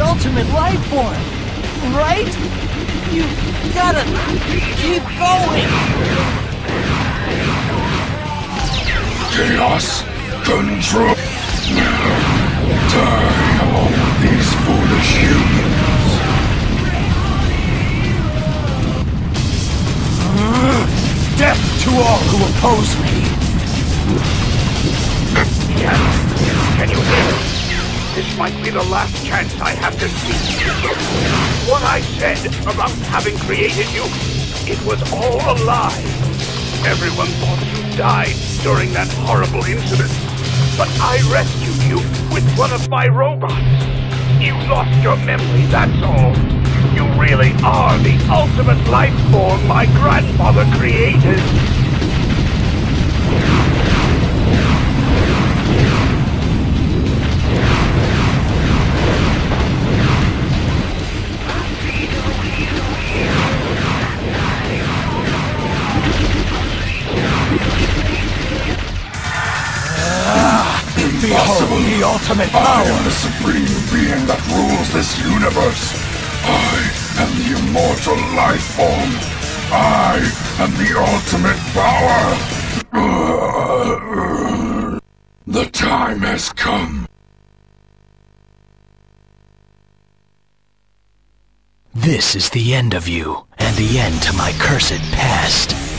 ultimate life form, right? You gotta keep going. Chaos control. Die with these foolish humans. Death to all who oppose me. This might be the last chance I have to speak. What I said about having created you, it was all a lie. Everyone thought you died during that horrible incident. But I rescued you with one of my robots. You lost your memory, that's all. You really are the ultimate life form my grandfather created. Behold the ultimate I power. am the supreme being that rules this universe. I am the immortal life form. I am the ultimate power. The time has come. This is the end of you, and the end to my cursed past.